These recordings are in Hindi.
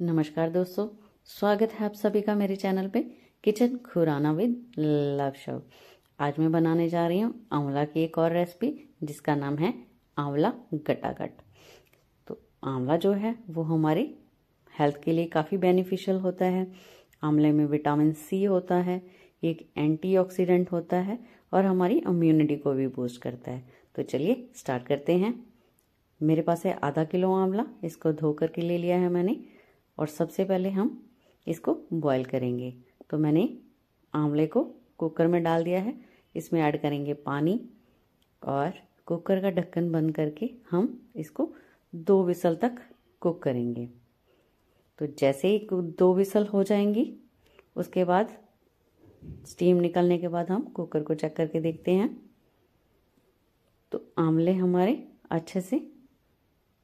नमस्कार दोस्तों, स्वागत है आप सभी का मेरे चैनल पे, kitchen Khurana with love show. आज मैं बनाने जा रही हूँ आंवला की एक और रेसिपी जिसका नाम है आंवला गटागट। तो आंवला जो है, वो हमारी हेल्थ के लिए काफ़ी बेनिफिशियल होता है। आंवले में विटामिन सी होता है, एक एंटीऑक्सीडेंट होता है, और हमारी इम्यूनिटी को भी बूस्ट करता है। तो चलिए स्टार्ट करते हैं। मेरे पास है आधा किलो आंवला, इसको धो करके ले लिया है मैंने। और सबसे पहले हम इसको बॉईल करेंगे। तो मैंने आंवले को कुकर में डाल दिया है। इसमें ऐड करेंगे पानी और कुकर का ढक्कन बंद करके हम इसको दो विसल तक कुक करेंगे। तो जैसे ही दो विसल हो जाएँगी, उसके बाद स्टीम निकलने के बाद हम कुकर को चेक करके देखते हैं। तो आंवले हमारे अच्छे से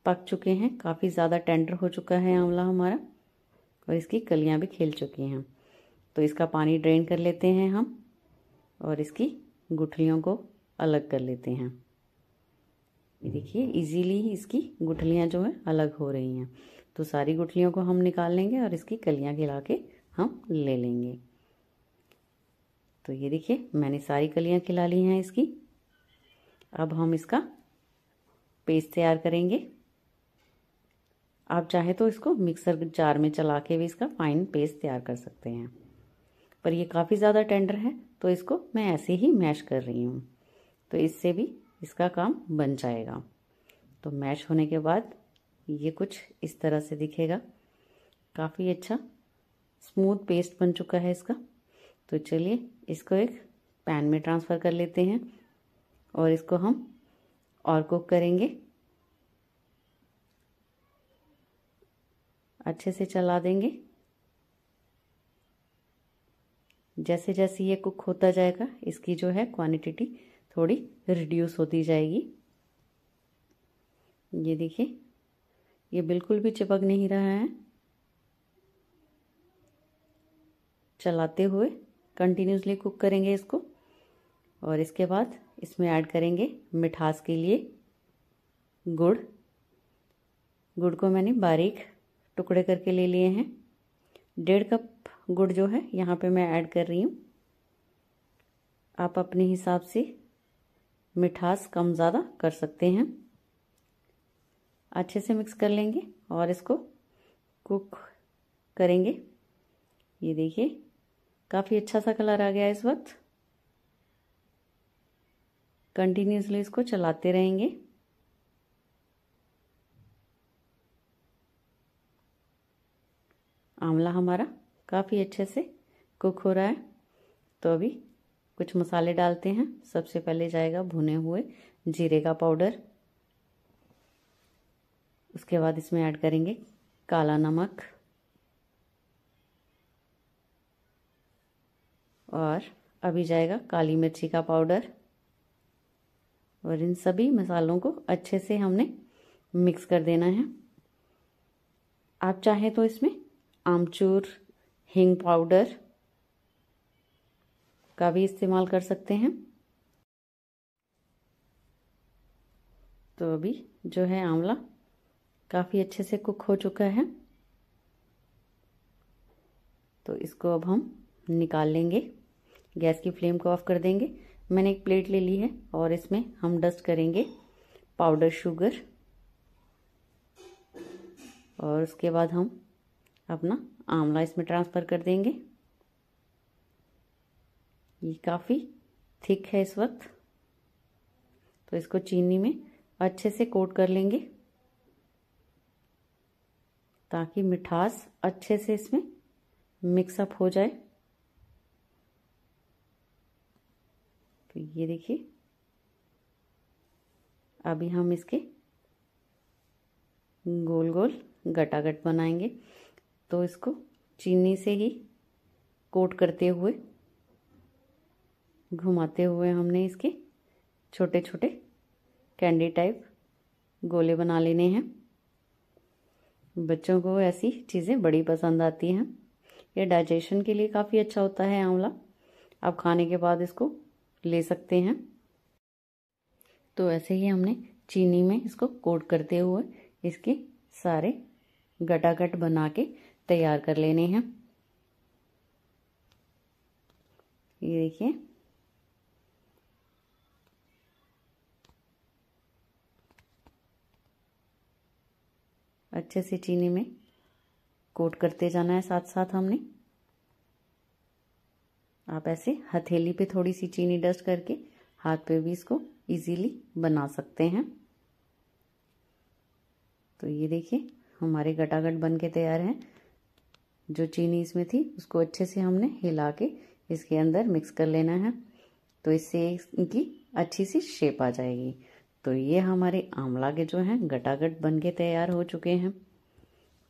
पक चुके हैं, काफ़ी ज़्यादा टेंडर हो चुका है आंवला हमारा, और इसकी कलियाँ भी खिल चुकी हैं। तो इसका पानी ड्रेन कर लेते हैं हम, और इसकी गुठलियों को अलग कर लेते हैं। ये देखिए इजीली इसकी गुठलियाँ जो है अलग हो रही हैं। तो सारी गुठलियों को हम निकाल लेंगे और इसकी कलियाँ खिला के हम ले लेंगे। तो ये देखिए, मैंने सारी कलियाँ खिला ली हैं इसकी। अब हम इसका पेस्ट तैयार करेंगे। आप चाहे तो इसको मिक्सर जार में चला के भी इसका फाइन पेस्ट तैयार कर सकते हैं। पर ये काफ़ी ज़्यादा टेंडर है तो इसको मैं ऐसे ही मैश कर रही हूँ। तो इससे भी इसका काम बन जाएगा। तो मैश होने के बाद ये कुछ इस तरह से दिखेगा। काफ़ी अच्छा स्मूथ पेस्ट बन चुका है इसका। तो चलिए इसको एक पैन में ट्रांसफ़र कर लेते हैं और इसको हम और कुक करेंगे। अच्छे से चला देंगे। जैसे जैसे ये कुक होता जाएगा, इसकी जो है क्वांटिटी थोड़ी रिड्यूस होती जाएगी। ये देखिए, ये बिल्कुल भी चिपक नहीं रहा है। चलाते हुए कंटिन्यूसली कुक करेंगे इसको और इसके बाद इसमें ऐड करेंगे मिठास के लिए गुड़। गुड़ को मैंने बारीक टुकड़े करके ले लिए हैं। डेढ़ कप गुड़ जो है, यहाँ पे मैं ऐड कर रही हूँ। आप अपने हिसाब से मिठास कम ज़्यादा कर सकते हैं। अच्छे से मिक्स कर लेंगे और इसको कुक करेंगे। ये देखिए, काफ़ी अच्छा सा कलर आ गया इस वक्त। कंटिन्यूसली इसको चलाते रहेंगे। आंवला हमारा काफ़ी अच्छे से कुक हो रहा है। तो अभी कुछ मसाले डालते हैं। सबसे पहले जाएगा भुने हुए जीरे का पाउडर। उसके बाद इसमें ऐड करेंगे काला नमक। और अभी जाएगा काली मिर्ची का पाउडर। और इन सभी मसालों को अच्छे से हमने मिक्स कर देना है। आप चाहें तो इसमें आमचूर हिंग पाउडर का भी इस्तेमाल कर सकते हैं। तो अभी जो है आंवला काफ़ी अच्छे से कुक हो चुका है। तो इसको अब हम निकाल लेंगे। गैस की फ्लेम को ऑफ़ कर देंगे। मैंने एक प्लेट ले ली है और इसमें हम डस्ट करेंगे पाउडर शुगर और उसके बाद हम अपना आंवला इसमें ट्रांसफ़र कर देंगे। ये काफ़ी थिक है इस वक्त। तो इसको चीनी में अच्छे से कोट कर लेंगे ताकि मिठास अच्छे से इसमें मिक्सअप हो जाए। तो ये देखिए, अभी हम इसके गोल गोल गटागट बनाएँगे। तो इसको चीनी से ही कोट करते हुए, घुमाते हुए हमने इसके छोटे छोटे कैंडी टाइप गोले बना लेने हैं। बच्चों को ऐसी चीज़ें बड़ी पसंद आती हैं। ये डाइजेशन के लिए काफ़ी अच्छा होता है आंवला। आप खाने के बाद इसको ले सकते हैं। तो ऐसे ही हमने चीनी में इसको कोट करते हुए इसके सारे गटागट बना के तैयार कर लेने हैं। ये देखिए। अच्छे से चीनी में कोट करते जाना है साथ साथ हमने। आप ऐसे हथेली पे थोड़ी सी चीनी डस्ट करके हाथ पे भी इसको इजीली बना सकते हैं। तो ये देखिए, हमारे गटागट बन के तैयार हैं। जो चीनी इसमें थी, उसको अच्छे से हमने हिला के इसके अंदर मिक्स कर लेना है। तो इससे इनकी अच्छी सी शेप आ जाएगी। तो ये हमारे आंवला के जो हैं, गटागट बन के तैयार हो चुके हैं।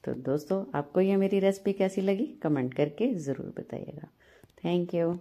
तो दोस्तों, आपको ये मेरी रेसिपी कैसी लगी? कमेंट करके ज़रूर बताइएगा। Thank you